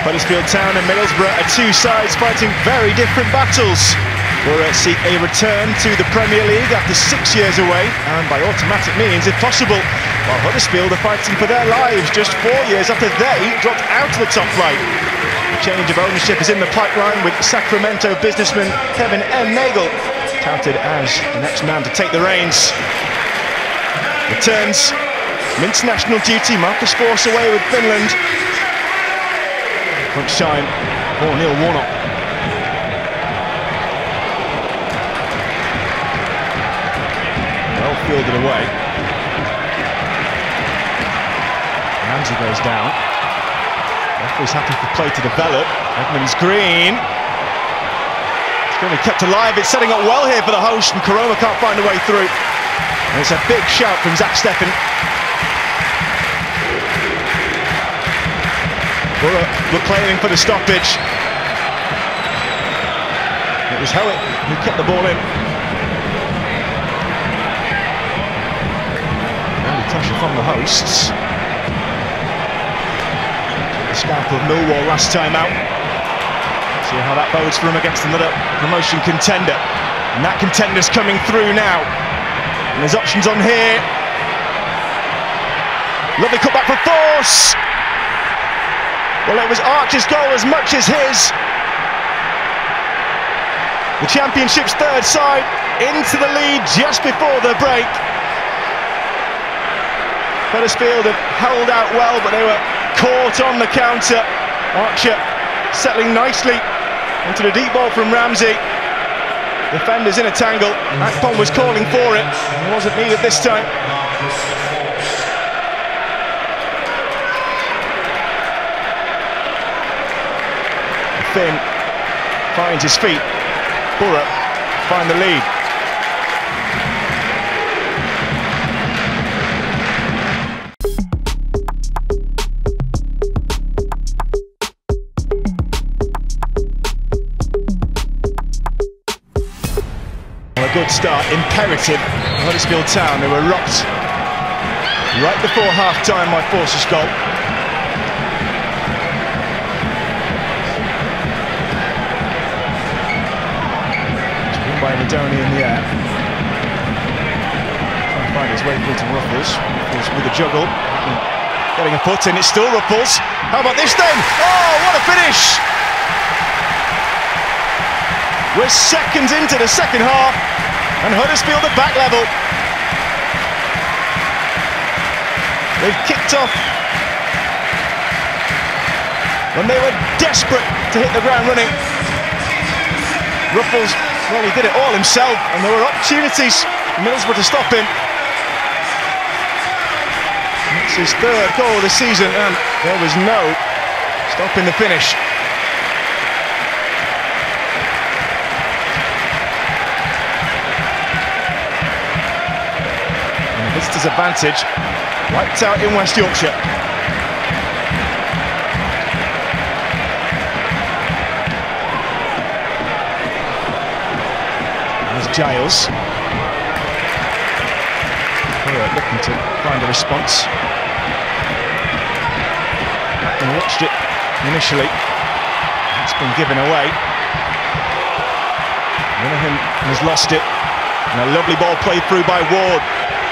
Huddersfield Town and Middlesbrough are two sides fighting very different battles. Borough seek a return to the Premier League after six years away, and by automatic means, if possible, while Huddersfield are fighting for their lives just four years after they dropped out of the top flight. A change of ownership is in the pipeline with Sacramento businessman Kevin M. Nagle touted as the next man to take the reins. Returns from international duty, Marcus Forss away with Finland. Front shine for Neil Warnock. Well fielded away. Ramsey goes down. Referee's happy for play to develop. Edmonds Green. It's going to be kept alive. It's setting up well here for the host, and Koroma can't find a way through. And it's a big shout from Zach Steffen. Borough were uh, claiming for the stoppage. It was Howitt who kept the ball in. Early pressure from the hosts. The scalp of Millwall last time out. See how that bodes for him against another promotion contender. And that contender's coming through now. And there's options on here. Lovely cutback for Forss. Well, it was Archer's goal as much as his. The Championship's third side into the lead just before the break. Huddersfield had held out well, but they were caught on the counter. Archer settling nicely into the deep ball from Ramsey. Defenders in a tangle. Akpom was calling for it. It wasn't needed this time. Finn finds his feet. Borough find the lead. A good start, imperative. Huddersfield Town, they were rocked right before half-time by Forss's goal. By Rudoni in the air. Trying to find his way through to Ruffels. Ruffels with a juggle. Getting a foot in, it's still Ruffels. How about this then? Oh, what a finish! We're seconds into the second half, and Huddersfield at back level. They've kicked off when they were desperate to hit the ground running. Ruffels well, he did it all himself, and there were opportunities for Middlesbrough to stop him. It's his third goal of the season, and there was no stopping the finish. And the visitors' advantage wiped out in West Yorkshire. Giles. Borough looking to find a response. And watched it initially. It's been given away. Lenihan has lost it. And a lovely ball played through by Ward.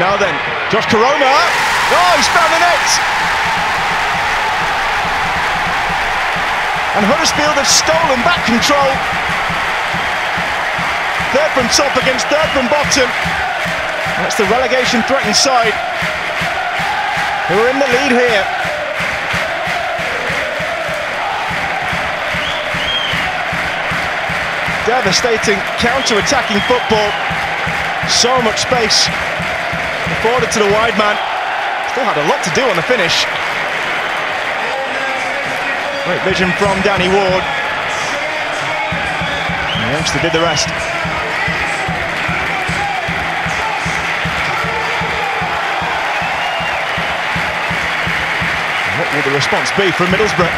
Now then, Josh Koroma. Oh, he's found the net! And Huddersfield have stolen back control. Third from top against third from bottom. That's the relegation threatened side. Who are in the lead here. Devastating counter-attacking football. So much space afforded to the wide man. Still had a lot to do on the finish. Great vision from Danny Ward. The youngster did the rest. Will the response be from Middlesbrough?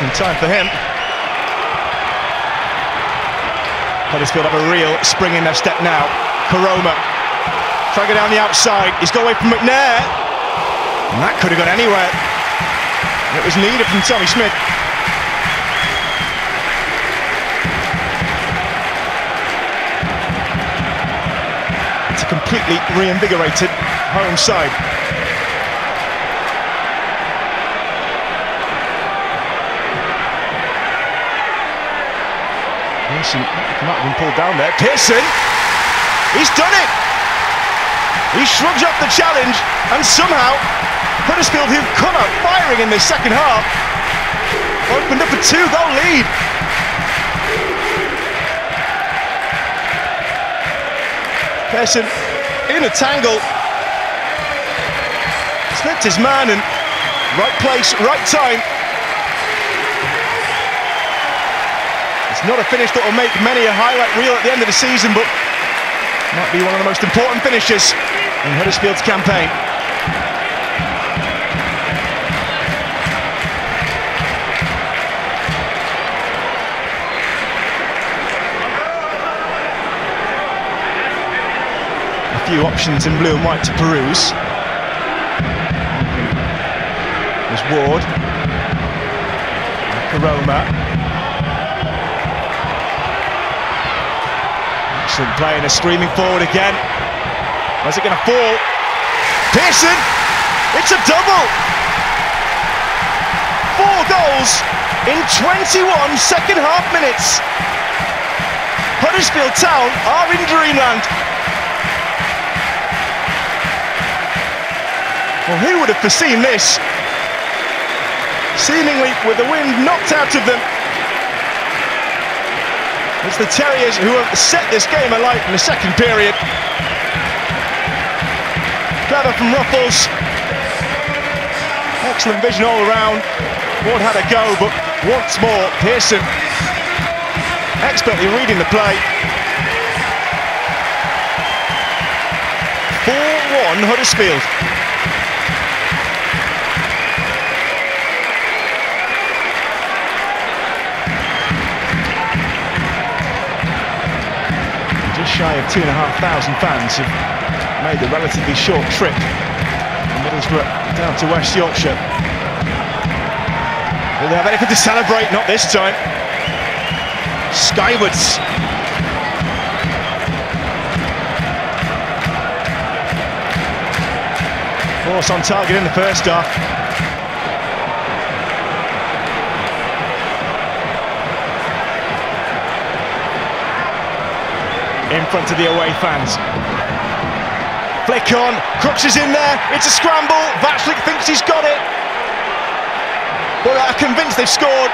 In time for him. Huddersfield have a real spring in their step now. Koroma trying to go down the outside. He's got away from McNair. And that could have gone anywhere. It was needed from Tommy Smith. Completely reinvigorated home side. Pearson might have been pulled down there. Pearson! He's done it! He shrugs up the challenge and somehow Huddersfield, who've come out firing in the second half, opened up a two-goal lead. Pearson in a tangle, slipped his man and right place, right time. It's not a finish that will make many a highlight reel at the end of the season, but might be one of the most important finishes in Huddersfield's campaign. Few options in blue and white to peruse. There's Ward. Koroma. Excellent play and a screaming forward again. Where's it going to fall? Pearson! It's a double! Four goals in 21 second half minutes. Huddersfield Town are in dreamland. Well, who would have foreseen this? Seemingly with the wind knocked out of them. It's the Terriers who have set this game alight in the second period. Clever from Ruffels. Excellent vision all around. Ward had a go, but once more, Pearson expertly reading the play. 4-1 Huddersfield. Shy of two and a half thousand fans have made the relatively short trip from Middlesbrough down to West Yorkshire. Will they have anything to celebrate? Not this time. Skywards. Forss on target in the first half. In front of the away fans. Flick on, Crooks is in there, it's a scramble, Vaclik thinks he's got it. But I'm convinced they've scored.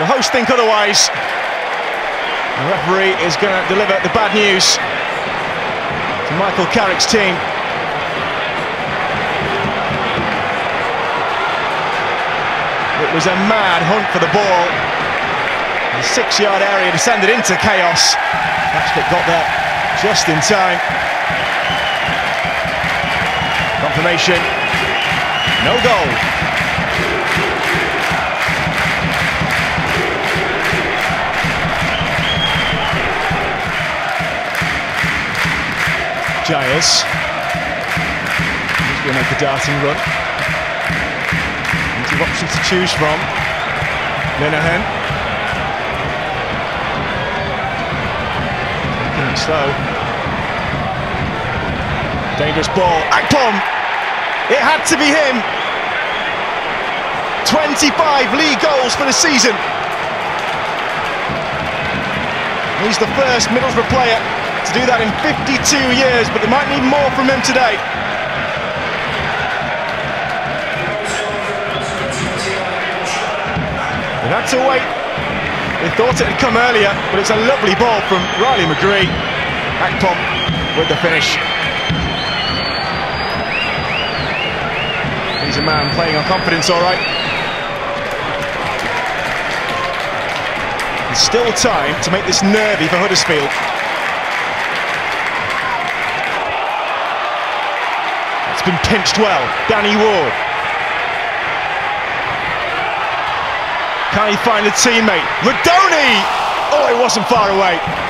The hosts think otherwise. The referee is going to deliver the bad news to Michael Carrick's team. It was a mad hunt for the ball. Six-yard area descended into chaos. Ashford got there just in time. Confirmation. No goal. Giles. He's going to make a darting run. Plenty of options to choose from. Lenihan. Slow. Dangerous ball. Akpom! It had to be him. 25 league goals for the season. He's the first Middlesbrough player to do that in 52 years, but they might need more from him today. They had to wait they thought it had come earlier, but it's a lovely ball from Riley McGree. Akpom with the finish. He's a man playing on confidence, all right. There's still time to make this nervy for Huddersfield. It's been pinched well. Danny Ward. Can he find a teammate? Rudoni! Oh, it wasn't far away.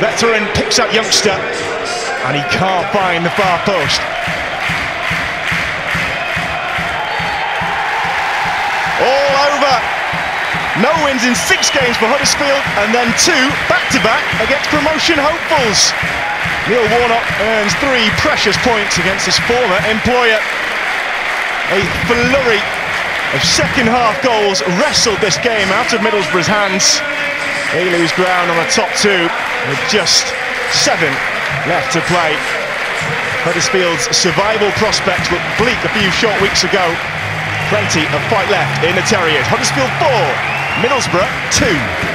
Veteran picks up youngster, and he can't find the far post. All over. No wins in six games for Huddersfield, and then two back-to-back against promotion hopefuls. Neil Warnock earns three precious points against his former employer. A flurry of second-half goals wrestled this game out of Middlesbrough's hands. They lose ground on the top two with just seven left to play. Huddersfield's survival prospects looked bleak a few short weeks ago. Plenty of fight left in the Terriers. Huddersfield 4, Middlesbrough 2.